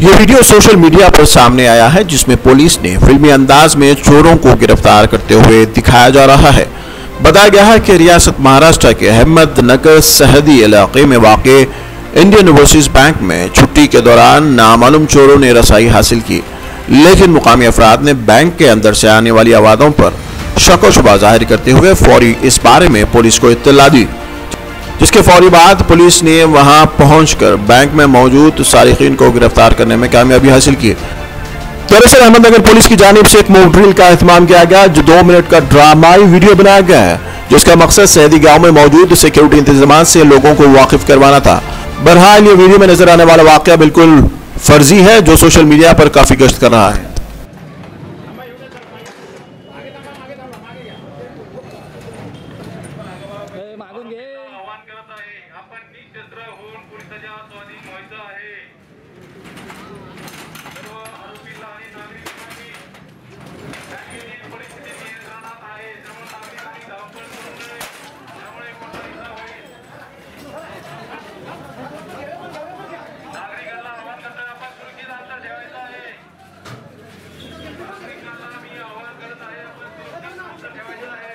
ये video social media पर सामने आया है, जिसमें पुलिस ने फिल्मी अंदाज में चोरों को गिरफ़्तार करते हुए दिखाया जा रहा है। बताया गया है कि रियासत महाराष्ट्र के अहमदनगर सहदी इलाके में वाक़ इंडियन ओवरसीज बैंक में छुट्टी के दौरान नामालूम चोरों ने रसाई हासिल की। लेकिन मुकामी अफराद ने बैंक के अंदर से आने वाली आवाज़ों पर शक शुबा ज़ाहिर करते हुए फौरी इस बारे में पुलिस को इतला दी। जिसके फौरी बाद पुलिस ने वहाँ पहुंचकर बैंक में मौजूद सारिकीन को गिरफ़्तार करने में कामयाबी हासिल की। दरअसल अहमदनगर पुलिस की जानब से एक मोक ड्रिल का अहतमाम किया गया, जो दो मिनट का ड्रामाई वीडियो बनाया गया है, जिसका मकसद शहदी गाँव में मौजूद सिक्योरिटी इंतज़ाम से लोगों को वाकिफ करवाना था। बहरहाल, ये वीडियो में नज़र आने वाला वाक़ बिल्कुल फर्जी है, जो सोशल मीडिया पर काफ़ी गश्त कर रहा है। आपण निशस्त्र होऊन पोलिसाच्या स्वाधीन व्हायचं आहे सर्व आरोपीला आणि नागरिकांनी बँकेची परिस्थिती नियंत्रणात आहे त्यामुळे नागरिकांनी धावपळ करू नये त्यामुळे मोठा इजा होईल. नागरिकांना आवाहन करताना आपण सुरक्षित अंतर ठेवायचं आहे. नागरिकांना मी आव्हान करत आहे आपण सुरक्षित अंतर ठेवायचं आहे.